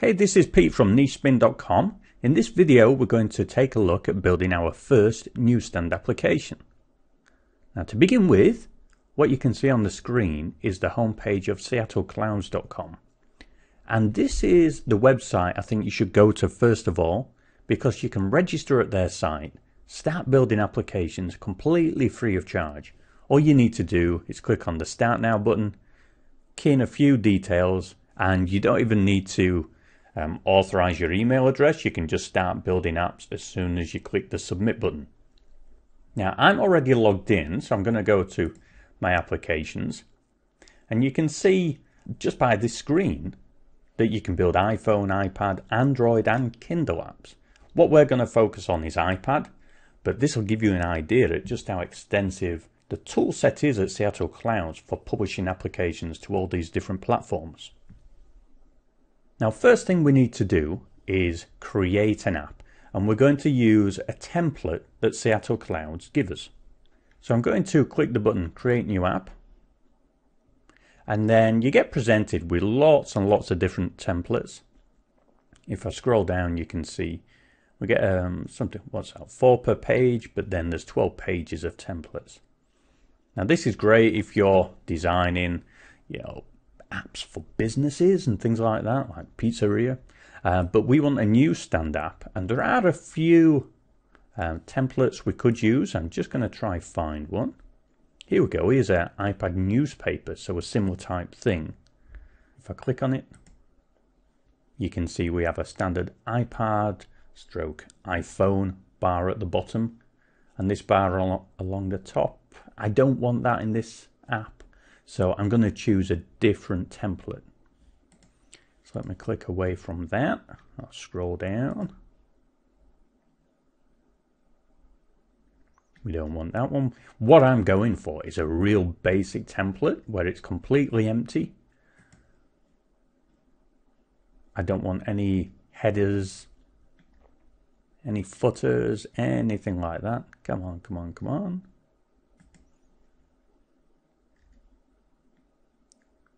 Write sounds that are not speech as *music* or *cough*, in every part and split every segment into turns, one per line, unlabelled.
Hey, this is Pete from nichespin.com. In this video, we're going to take a look at building our first newsstand application. Now, to begin with, what you can see on the screen is the homepage of seattleclouds.com. And this is the website I think you should go to first of all, because you can register at their site, start building applications completely free of charge. All you need to do is click on the Start Now button, key in a few details, and you don't even need to um, authorize your email address. You can just start building apps as soon as you click the submit button. Now I'm already logged in, so I'm going to go to my applications. And you can see just by this screen that you can build iPhone, iPad, Android and Kindle apps. What we're going to focus on is iPad, but this will give you an idea of just how extensive the tool set is at Seattle Clouds for publishing applications to all these different platforms. Now, first thing we need to do is create an app, and we're going to use a template that Seattle Clouds give us. So I'm going to click the button Create New App, and then you get presented with lots and lots of different templates. If I scroll down, you can see we get um, something, what's that, four per page, but then there's 12 pages of templates. Now this is great if you're designing, you know, apps for businesses and things like that, like pizzeria. Uh, but we want a newsstand app, and there are a few um, templates we could use. I'm just going to try find one. Here we go. Here's an iPad newspaper, so a similar type thing. If I click on it, you can see we have a standard iPad stroke iPhone bar at the bottom, and this bar along the top. I don't want that in this app. So I'm going to choose a different template. So let me click away from that. I'll scroll down. We don't want that one. What I'm going for is a real basic template where it's completely empty. I don't want any headers, any footers, anything like that. Come on, come on, come on.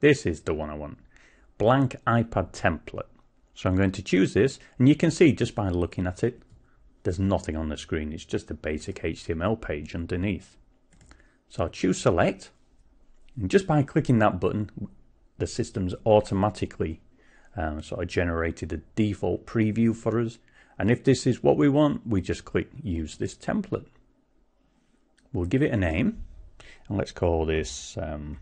This is the one I want. Blank iPad template. So I'm going to choose this and you can see just by looking at it, there's nothing on the screen. It's just a basic HTML page underneath. So I'll choose select and just by clicking that button, the system's automatically um, sort of generated a default preview for us. And if this is what we want, we just click use this template. We'll give it a name and let's call this um,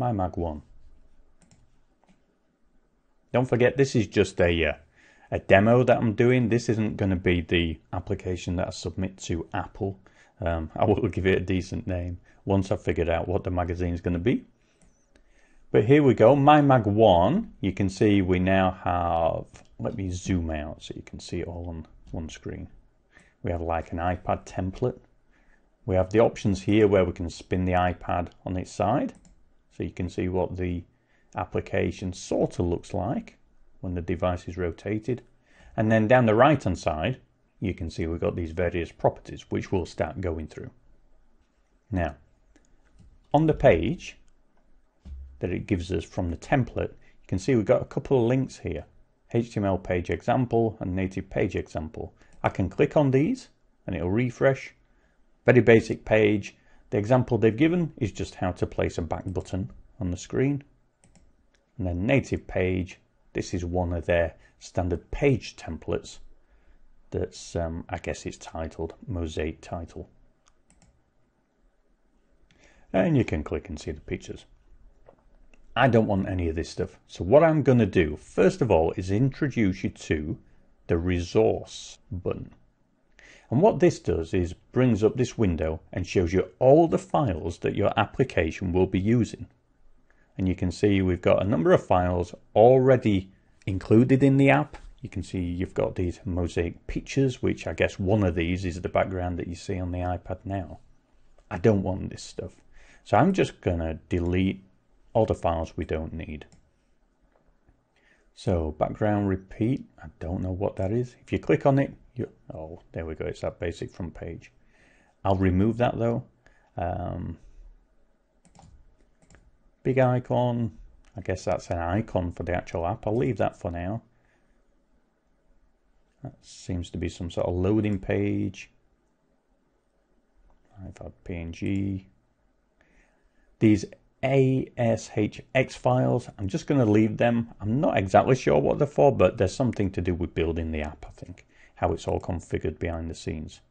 my Mag 1. Don't forget this is just a, uh, a demo that I'm doing. This isn't going to be the application that I submit to Apple. Um, I will give it a decent name once I've figured out what the magazine is going to be. But here we go, My Mag 1. You can see we now have, let me zoom out so you can see it all on one screen. We have like an iPad template. We have the options here where we can spin the iPad on its side. So you can see what the application sort of looks like when the device is rotated. And then down the right hand side, you can see we've got these various properties which we'll start going through. Now, on the page that it gives us from the template, you can see we've got a couple of links here. HTML page example and native page example. I can click on these and it'll refresh. Very basic page. The example they've given is just how to place a back button on the screen. And then native page, this is one of their standard page templates that's, um, I guess it's titled Mosaic Title. And you can click and see the pictures. I don't want any of this stuff. So what I'm going to do, first of all, is introduce you to the resource button. And what this does is brings up this window and shows you all the files that your application will be using. And you can see we've got a number of files already included in the app. You can see you've got these mosaic pictures, which I guess one of these is the background that you see on the iPad now. I don't want this stuff. So I'm just going to delete all the files we don't need. So background repeat, I don't know what that is. If you click on it, oh, there we go. It's that basic front page. I'll remove that though. Um, big icon. I guess that's an icon for the actual app. I'll leave that for now. That seems to be some sort of loading page. I've had PNG. These ASHX files, I'm just going to leave them. I'm not exactly sure what they're for, but there's something to do with building the app, I think. How it's all configured behind the scenes.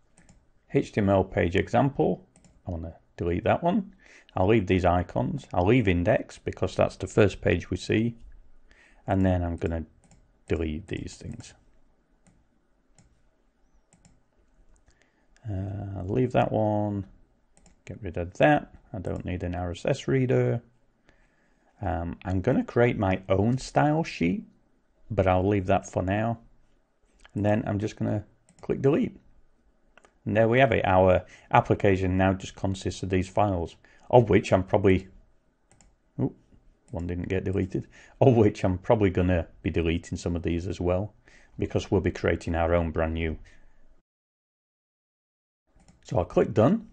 HTML page example, I want to delete that one. I'll leave these icons. I'll leave index because that's the first page we see. And then I'm going to delete these things. Uh, leave that one. Get rid of that. I don't need an RSS reader. Um, I'm going to create my own style sheet, but I'll leave that for now. And then I'm just going to click delete. And there we have it. Our application now just consists of these files, of which I'm probably, oh, one didn't get deleted, of which I'm probably going to be deleting some of these as well, because we'll be creating our own brand new. So I'll click done,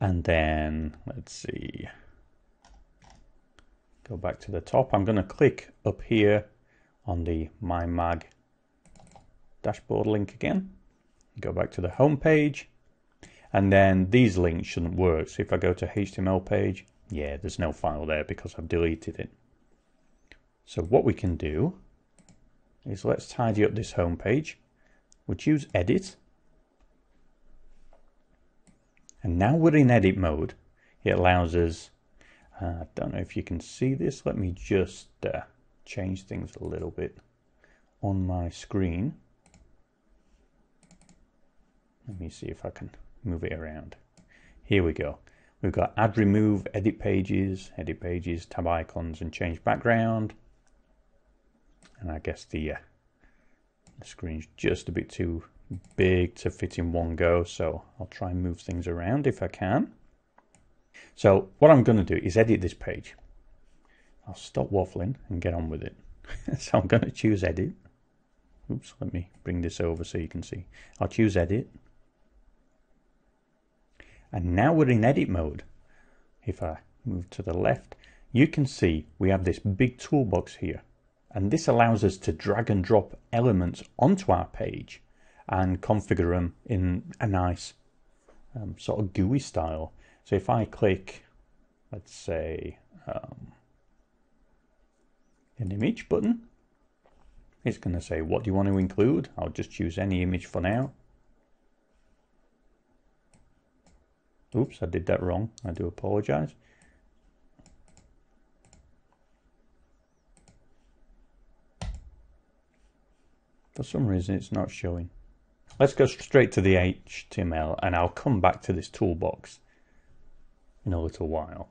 and then let's see, go back to the top. I'm going to click up here on the My Mag dashboard link again. Go back to the home page. And then these links shouldn't work. So if I go to HTML page yeah there's no file there because I've deleted it. So what we can do is let's tidy up this home page. We'll choose edit. And now we're in edit mode. It allows us uh, I don't know if you can see this. Let me just uh, change things a little bit on my screen let me see if I can move it around. Here we go. We've got add remove, edit pages, edit pages, tab icons and change background. And I guess the, uh, the screen's just a bit too big to fit in one go. So I'll try and move things around if I can. So what I'm going to do is edit this page. I'll stop waffling and get on with it. *laughs* so I'm going to choose edit. Oops, let me bring this over so you can see. I'll choose edit and now we're in edit mode. If I move to the left, you can see we have this big toolbox here. And this allows us to drag and drop elements onto our page and configure them in a nice um, sort of GUI style. So if I click, let's say, um, an image button, it's going to say, what do you want to include? I'll just choose any image for now. Oops, I did that wrong. I do apologize. For some reason it's not showing. Let's go straight to the HTML and I'll come back to this toolbox in a little while.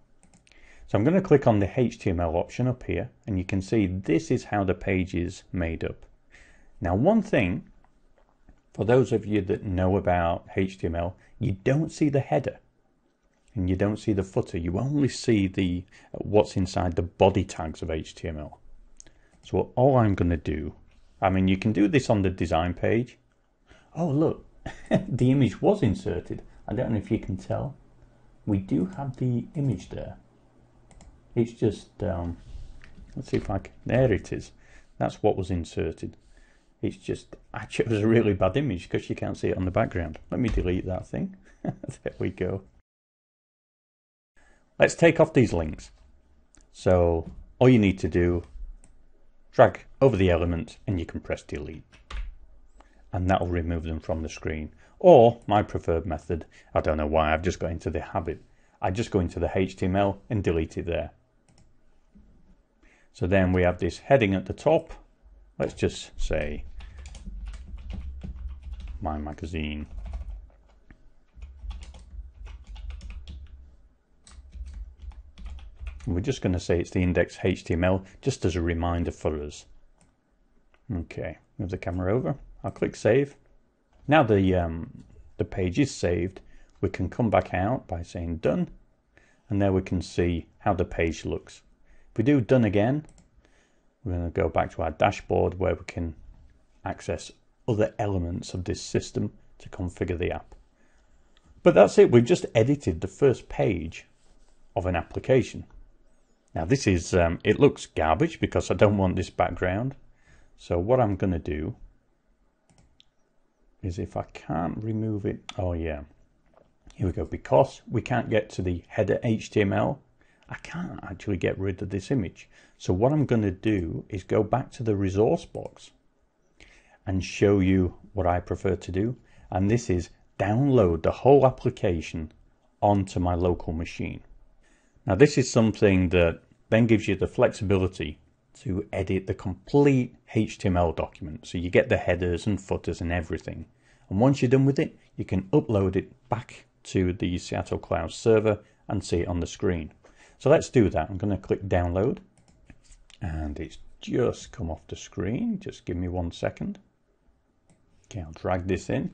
So I'm going to click on the HTML option up here and you can see this is how the page is made up. Now one thing, for those of you that know about HTML, you don't see the header and you don't see the footer. You only see the what's inside the body tags of HTML. So all I'm going to do, I mean, you can do this on the design page. Oh, look, *laughs* the image was inserted. I don't know if you can tell. We do have the image there. It's just, um, let's see if I can, there it is. That's what was inserted. It's just, *laughs* I chose a really bad image because you can't see it on the background. Let me delete that thing. *laughs* there we go. Let's take off these links. So all you need to do, drag over the element and you can press delete. And that'll remove them from the screen. Or my preferred method, I don't know why, I've just got into the habit. I just go into the HTML and delete it there. So then we have this heading at the top. Let's just say my magazine We're just going to say it's the index HTML just as a reminder for us. Okay, move the camera over. I'll click save. Now the, um, the page is saved, we can come back out by saying done. And there we can see how the page looks. If we do done again, we're going to go back to our dashboard where we can access other elements of this system to configure the app. But that's it, we've just edited the first page of an application. Now this is, um, it looks garbage because I don't want this background. So what I'm going to do is if I can't remove it, oh yeah, here we go. Because we can't get to the header HTML, I can't actually get rid of this image. So what I'm going to do is go back to the resource box and show you what I prefer to do. And this is download the whole application onto my local machine. Now this is something that then gives you the flexibility to edit the complete HTML document. So you get the headers and footers and everything. And once you're done with it, you can upload it back to the Seattle Cloud server and see it on the screen. So let's do that. I'm going to click download and it's just come off the screen. Just give me one second. Okay, I'll drag this in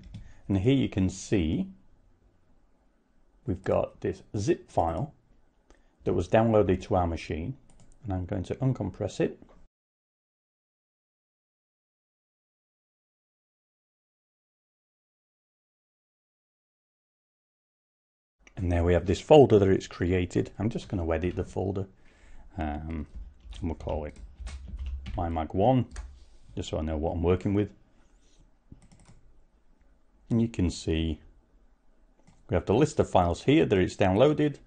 and here you can see we've got this zip file that was downloaded to our machine and I'm going to uncompress it. And there we have this folder that it's created. I'm just going to edit the folder. Um, and we'll call it my MyMag1 just so I know what I'm working with. And you can see we have the list of files here that it's downloaded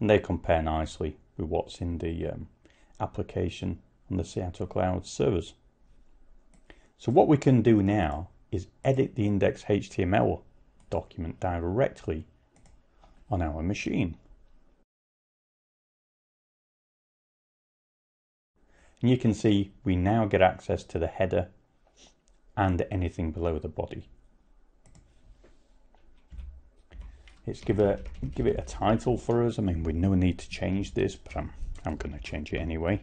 and they compare nicely with what's in the um, application on the Seattle Cloud servers. So what we can do now is edit the index.html document directly on our machine. And you can see we now get access to the header and anything below the body. Let's give it give it a title for us. I mean, we no need to change this, but I'm I'm going to change it anyway.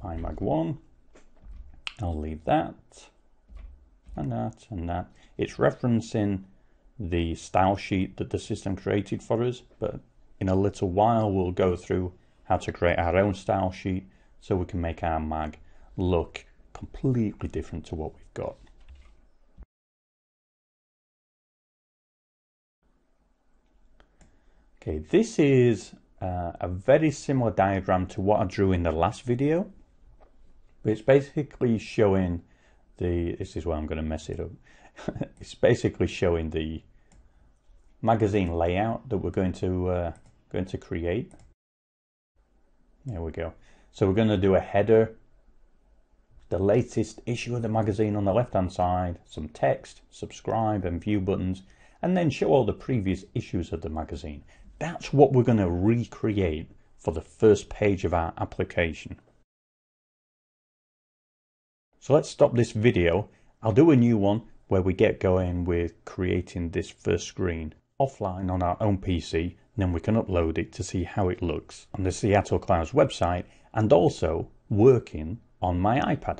MyMag1. I'll leave that and that and that. It's referencing the style sheet that the system created for us, but in a little while we'll go through how to create our own style sheet so we can make our mag look completely different to what we've got. Okay, this is uh, a very similar diagram to what I drew in the last video. But it's basically showing the, this is where I'm going to mess it up. *laughs* it's basically showing the magazine layout that we're going to uh, going to create. There we go. So we're going to do a header, the latest issue of the magazine on the left hand side, some text, subscribe and view buttons, and then show all the previous issues of the magazine. That's what we're going to recreate for the first page of our application. So let's stop this video. I'll do a new one where we get going with creating this first screen offline on our own PC then we can upload it to see how it looks on the Seattle Clouds website and also working on my iPad.